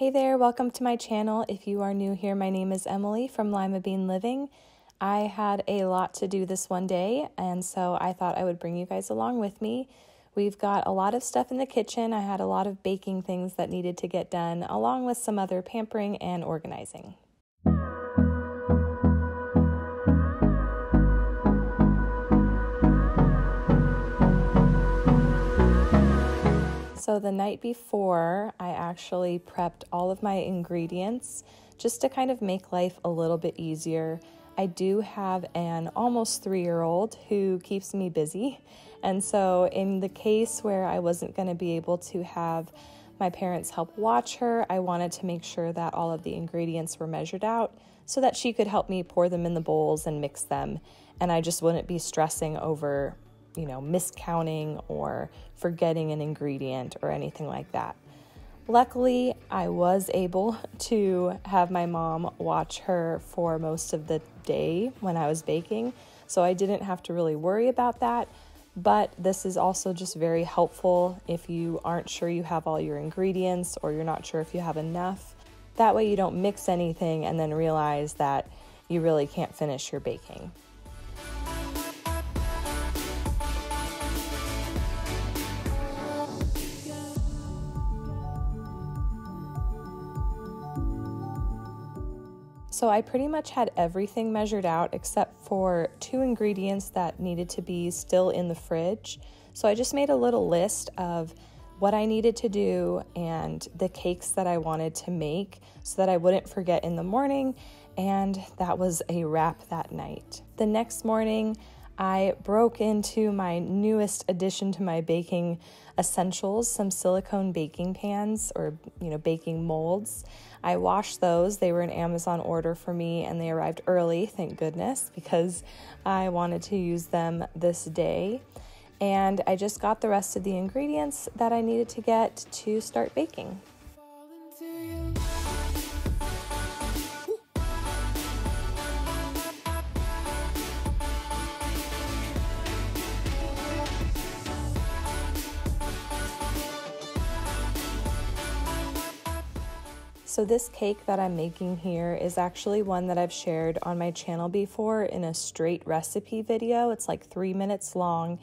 Hey there, welcome to my channel. If you are new here, my name is Emily from Limabean Living. I had a lot to do this one day, and so I thought I would bring you guys along with me. We've got a lot of stuff in the kitchen. I had a lot of baking things that needed to get done, along with some other pampering and organizing. So, the night before, I actually prepped all of my ingredients just to kind of make life a little bit easier. I do have an almost three year old who keeps me busy. And so, in the case where I wasn't going to be able to have my parents help watch her, I wanted to make sure that all of the ingredients were measured out so that she could help me pour them in the bowls and mix them. And I just wouldn't be stressing over you know, miscounting or forgetting an ingredient or anything like that. Luckily, I was able to have my mom watch her for most of the day when I was baking, so I didn't have to really worry about that. But this is also just very helpful if you aren't sure you have all your ingredients or you're not sure if you have enough. That way, you don't mix anything and then realize that you really can't finish your baking. So I pretty much had everything measured out except for two ingredients that needed to be still in the fridge. So I just made a little list of what I needed to do and the cakes that I wanted to make so that I wouldn't forget in the morning. And that was a wrap that night. The next morning, I broke into my newest addition to my baking essentials, some silicone baking pans or, you know, baking molds. I washed those. They were an Amazon order for me and they arrived early, thank goodness, because I wanted to use them this day. And I just got the rest of the ingredients that I needed to get to start baking. So, this cake that I'm making here is actually one that I've shared on my channel before in a straight recipe video. It's like three minutes long,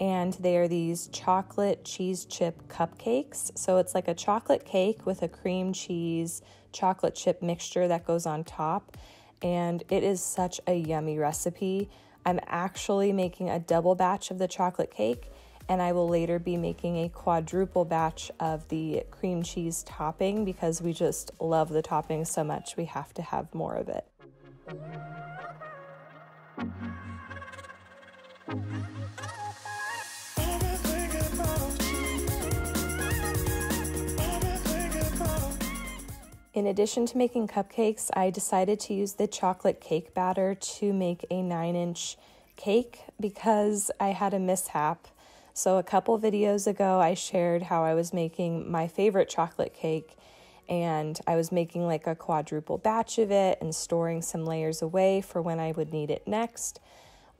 and they are these chocolate cheese chip cupcakes. So, it's like a chocolate cake with a cream cheese chocolate chip mixture that goes on top, and it is such a yummy recipe. I'm actually making a double batch of the chocolate cake and I will later be making a quadruple batch of the cream cheese topping because we just love the topping so much we have to have more of it. In addition to making cupcakes, I decided to use the chocolate cake batter to make a 9 inch cake because I had a mishap so, a couple videos ago, I shared how I was making my favorite chocolate cake, and I was making like a quadruple batch of it and storing some layers away for when I would need it next.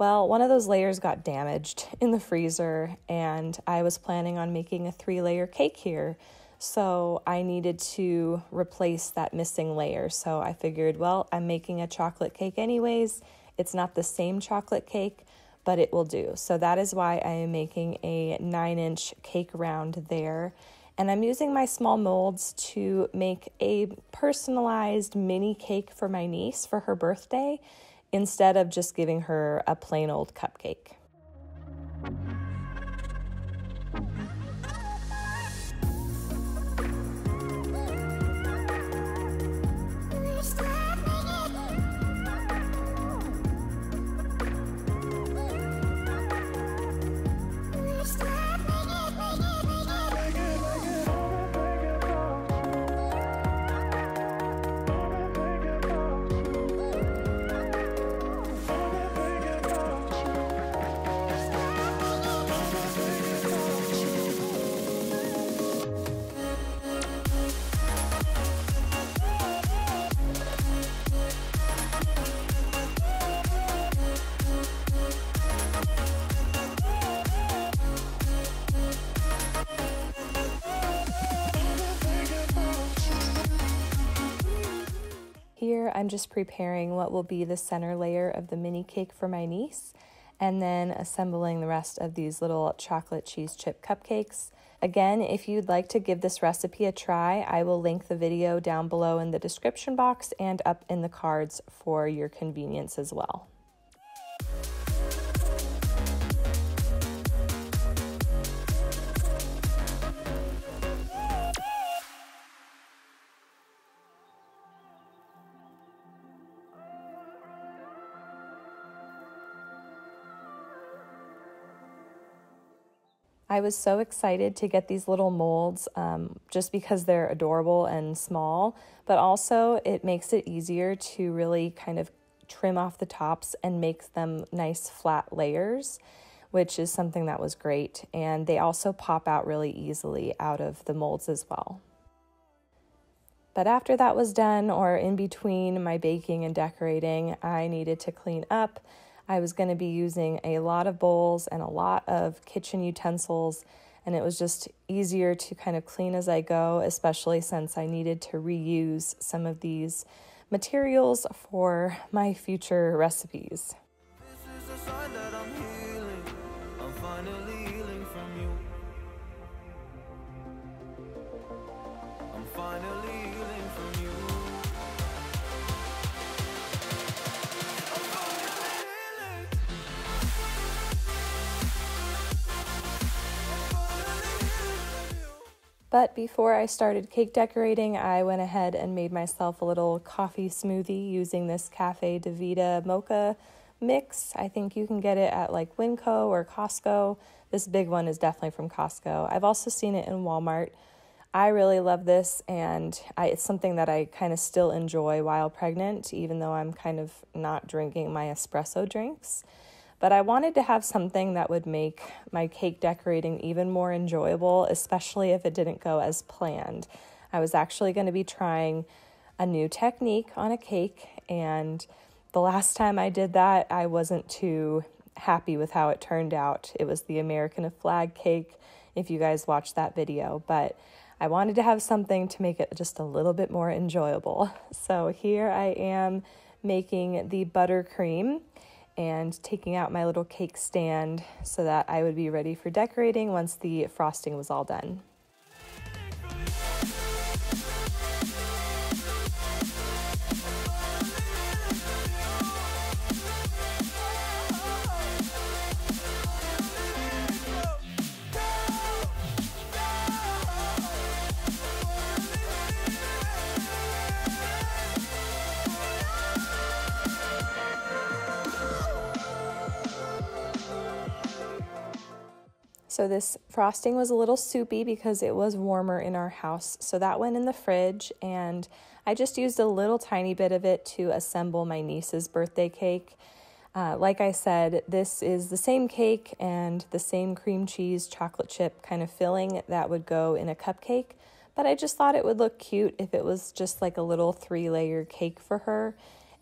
Well, one of those layers got damaged in the freezer, and I was planning on making a three layer cake here. So I needed to replace that missing layer. So I figured, well, I'm making a chocolate cake anyways. It's not the same chocolate cake, but it will do. So that is why I am making a nine inch cake round there. And I'm using my small molds to make a personalized mini cake for my niece for her birthday instead of just giving her a plain old cupcake. Here I'm just preparing what will be the center layer of the mini cake for my niece and then assembling the rest of these little chocolate cheese chip cupcakes. Again, if you'd like to give this recipe a try, I will link the video down below in the description box and up in the cards for your convenience as well. I was so excited to get these little molds um, just because they're adorable and small, but also it makes it easier to really kind of trim off the tops and makes them nice flat layers, which is something that was great. And they also pop out really easily out of the molds as well. But after that was done, or in between my baking and decorating, I needed to clean up I was going to be using a lot of bowls and a lot of kitchen utensils, and it was just easier to kind of clean as I go, especially since I needed to reuse some of these materials for my future recipes. But before I started cake decorating, I went ahead and made myself a little coffee smoothie using this Caffe D'Vita mocha mix. I think you can get it at like Winco or Costco. This big one is definitely from Costco. I've also seen it in Walmart. I really love this, and I, it's something that I kind of still enjoy while pregnant, even though I'm kind of not drinking my espresso drinks. But I wanted to have something that would make my cake decorating even more enjoyable, especially if it didn't go as planned. I was actually going to be trying a new technique on a cake, and the last time I did that, I wasn't too happy with how it turned out. It was the American flag cake, if you guys watched that video, but I wanted to have something to make it just a little bit more enjoyable. So here I am making the buttercream and taking out my little cake stand so that I would be ready for decorating once the frosting was all done. So this frosting was a little soupy because it was warmer in our house. So that went in the fridge and I just used a little tiny bit of it to assemble my niece's birthday cake. Uh, like I said, this is the same cake and the same cream cheese chocolate chip kind of filling that would go in a cupcake, but I just thought it would look cute if it was just like a little three layer cake for her.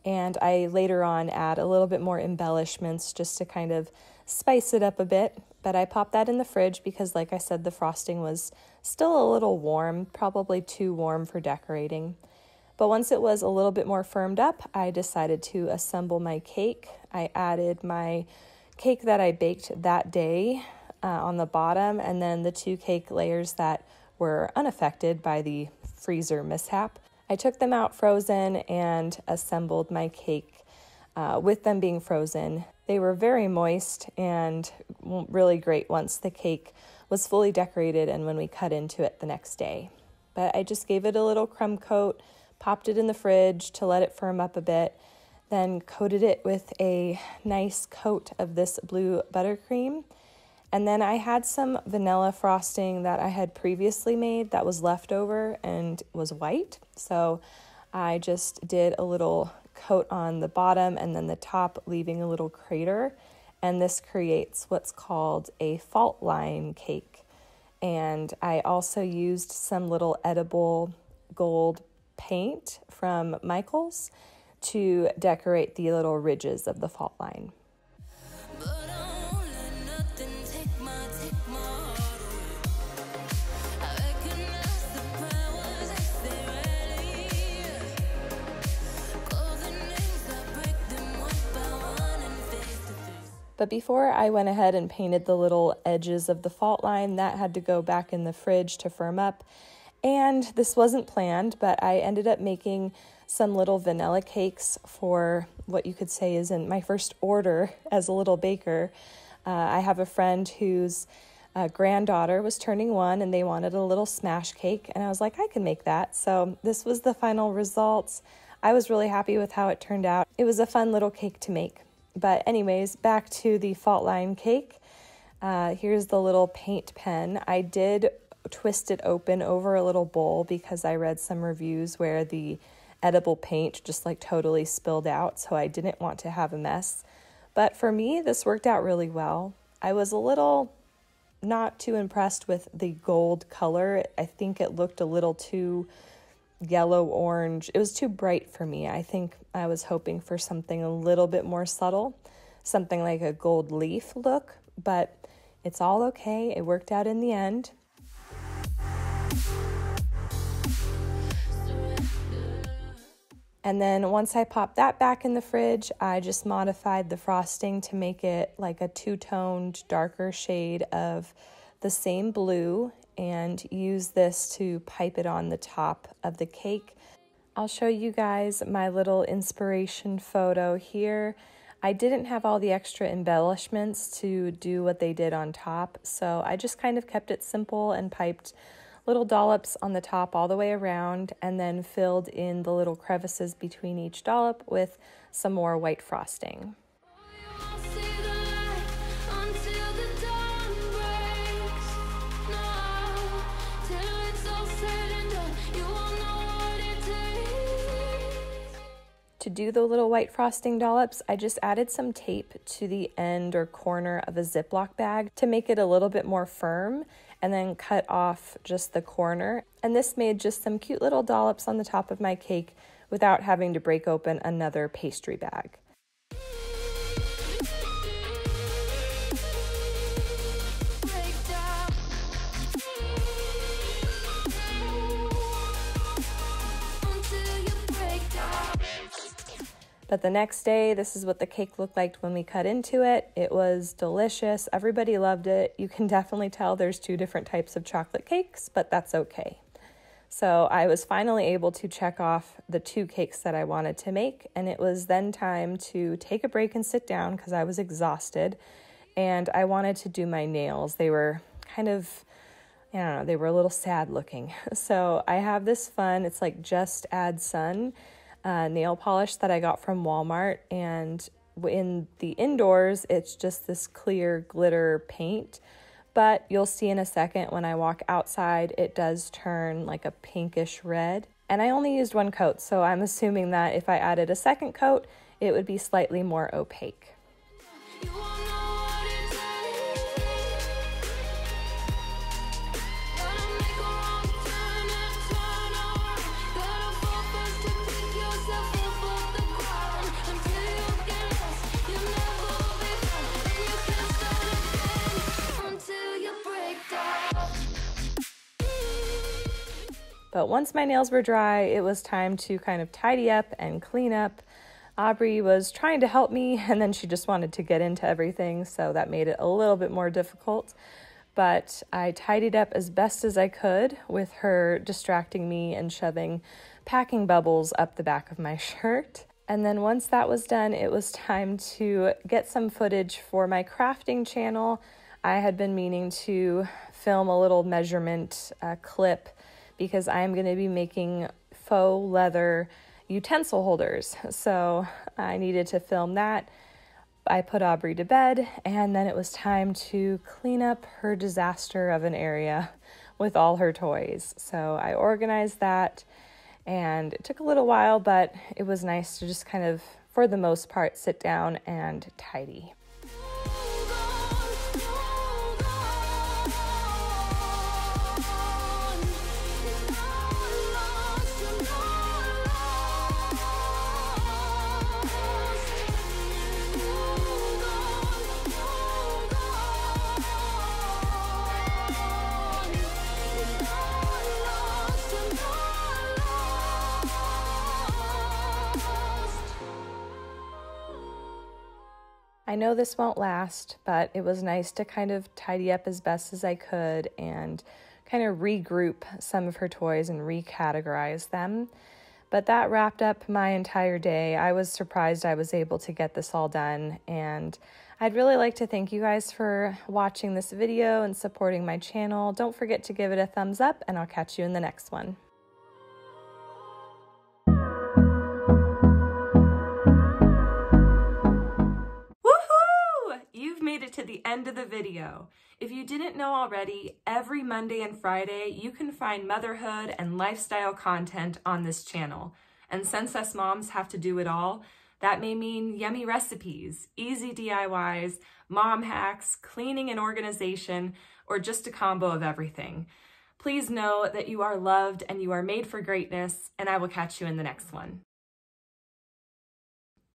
And I later on add a little bit more embellishments just to kind of spice it up a bit. But I popped that in the fridge because, like I said, the frosting was still a little warm, probably too warm for decorating. But once it was a little bit more firmed up, I decided to assemble my cake. I added my cake that I baked that day uh, on the bottom, and then the two cake layers that were unaffected by the freezer mishap. I took them out frozen and assembled my cake uh, with them being frozen. They were very moist and really great once the cake was fully decorated and when we cut into it the next day. But I just gave it a little crumb coat, popped it in the fridge to let it firm up a bit, then coated it with a nice coat of this blue buttercream. And then I had some vanilla frosting that I had previously made that was left over and was white. So I just did a little coat on the bottom and then the top, leaving a little crater. And this creates what's called a fault line cake. And I also used some little edible gold paint from Michaels to decorate the little ridges of the fault line. But before I went ahead and painted the little edges of the fault line, that had to go back in the fridge to firm up. And this wasn't planned, but I ended up making some little vanilla cakes for what you could say is in my first order as a little baker. Uh, I have a friend whose uh, granddaughter was turning one and they wanted a little smash cake, and I was like, I can make that. So this was the final results. I was really happy with how it turned out. It was a fun little cake to make. But, anyways, back to the fault line cake. Uh, here's the little paint pen. I did twist it open over a little bowl because I read some reviews where the edible paint just like totally spilled out, so I didn't want to have a mess. But for me, this worked out really well. I was a little not too impressed with the gold color. I think it looked a little too yellow orange. It was too bright for me. I think I was hoping for something a little bit more subtle, something like a gold leaf look, but it's all okay. It worked out in the end. And then once I popped that back in the fridge, I just modified the frosting to make it like a two toned, darker shade of the same blue and use this to pipe it on the top of the cake. I'll show you guys my little inspiration photo here. I didn't have all the extra embellishments to do what they did on top, so I just kind of kept it simple and piped little dollops on the top all the way around and then filled in the little crevices between each dollop with some more white frosting. To do the little white frosting dollops, I just added some tape to the end or corner of a Ziploc bag to make it a little bit more firm and then cut off just the corner. And this made just some cute little dollops on the top of my cake without having to break open another pastry bag. But the next day, this is what the cake looked like when we cut into it. It was delicious. Everybody loved it. You can definitely tell there's two different types of chocolate cakes, but that's okay. So I was finally able to check off the two cakes that I wanted to make, and it was then time to take a break and sit down because I was exhausted and I wanted to do my nails. They were kind of I don't know, they were a little sad looking. So I have this fun, it's like Just Add Sun uh, nail polish that I got from Walmart. And in the indoors, it's just this clear glitter paint. But you'll see in a second when I walk outside, it does turn like a pinkish red. And I only used one coat, so I'm assuming that if I added a second coat, it would be slightly more opaque. But once my nails were dry, it was time to kind of tidy up and clean up. Aubrey was trying to help me, and then she just wanted to get into everything, so that made it a little bit more difficult. But I tidied up as best as I could with her distracting me and shoving packing bubbles up the back of my shirt. And then once that was done, it was time to get some footage for my crafting channel. I had been meaning to film a little measurement uh, clip because I'm going to be making faux leather utensil holders. So I needed to film that. I put Aubrey to bed, and then it was time to clean up her disaster of an area with all her toys. So I organized that, and it took a little while, but it was nice to just kind of, for the most part, sit down and tidy. I know this won't last, but it was nice to kind of tidy up as best as I could and kind of regroup some of her toys and recategorize them. But that wrapped up my entire day. I was surprised I was able to get this all done, and I'd really like to thank you guys for watching this video and supporting my channel. Don't forget to give it a thumbs up, and I'll catch you in the next one. End of the video. If you didn't know already, every Monday and Friday, you can find motherhood and lifestyle content on this channel. And since us moms have to do it all, that may mean yummy recipes, easy DIYs, mom hacks, cleaning and organization, or just a combo of everything. Please know that you are loved and you are made for greatness, and I will catch you in the next one.